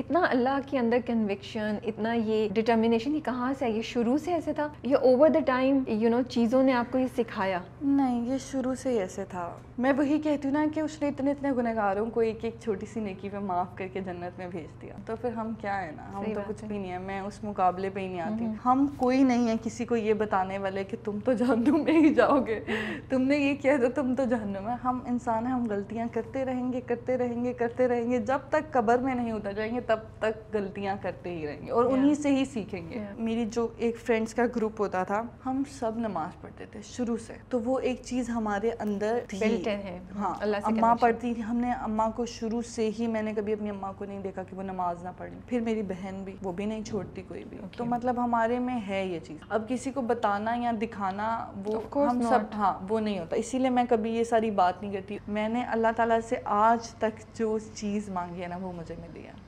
इतना अल्लाह के अंदर कन्विक्शन इतना ये डिटर्मिनेशन ये कहाँ से आई ये शुरू से ऐसे था? या over the time you know चीज़ों ने आपको ये सिखाया? नहीं ये शुरू से ही ऐसे था। मैं वही कहती हूँ ना कि उसने इतने इतने गुनहगारों को एक एक छोटी सी नेकी पे माफ़ करके जन्नत में भेज दिया। तो फिर हम क्या है ना? हम तो कुछ भी नहीं है। मैं उस मुकाबले पे ही नहीं आती। हम कोई नहीं है किसी को ये बताने वाले कि तुम तो जहनुम में ही जाओगे। तुमने ये किया तो तुम तो जहनुम है। हम इंसान हैं हम गलतियाँ करते रहेंगे करते रहेंगे करते रहेंगे। जब तक कबर में नहीं उतर जाएँगे तब तक गलतियाँ करते ही रहेंगे और yeah. उन्हीं से ही सीखेंगे। Yeah. मेरी जो एक फ्रेंड्स का ग्रुप होता था हम सब नमाज़ पढ़ते थे शुरू से। तो वो एक चीज़ हमारे अंदर थी। है। हाँ अम्मा पढ़ती थी। हमने अम्मा को शुरू से ही मैंने कभी अपनी अम्मा को नहीं देखा कि वो नमाज़ ना पढ़ी। फिर मेरी बहन भी वो भी नहीं छोड़ती कोई भी। तो मतलब हमारे में है ये चीज़। अब किसी को बताना या दिखाना वो हम सब हाँ वो नहीं होता। इसीलिए मैं कभी ये सारी बात नहीं करती। मैंने अल्लाह ताला से आज तक जो चीज़ मांगी है ना वो मुझे मिली है।